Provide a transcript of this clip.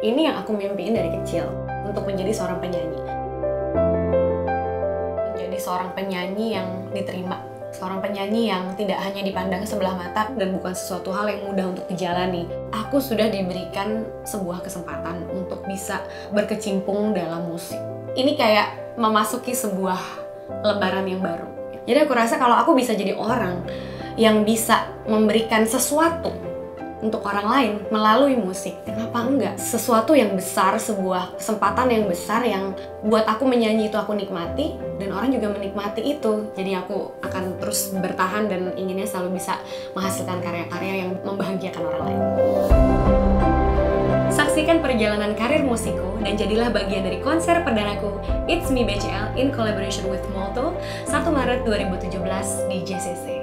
Ini yang aku mimpiin dari kecil untuk menjadi seorang penyanyi. Menjadi seorang penyanyi yang diterima, seorang penyanyi yang tidak hanya dipandang sebelah mata dan bukan sesuatu hal yang mudah untuk dijalani. Aku sudah diberikan sebuah kesempatan untuk bisa berkecimpung dalam musik. Ini kayak memasuki sebuah lebaran yang baru. Jadi aku rasa kalau aku bisa jadi orang yang bisa memberikan sesuatu untuk orang lain melalui musik. Kenapa enggak? Sesuatu yang besar, sebuah kesempatan yang besar yang buat aku menyanyi itu aku nikmati dan orang juga menikmati itu. Jadi aku akan terus bertahan dan inginnya selalu bisa menghasilkan karya-karya yang membahagiakan orang lain. Saksikan perjalanan karir musikku dan jadilah bagian dari konser perdanaku It's Me BCL in collaboration with Molto 1 Maret 2017 di JCC.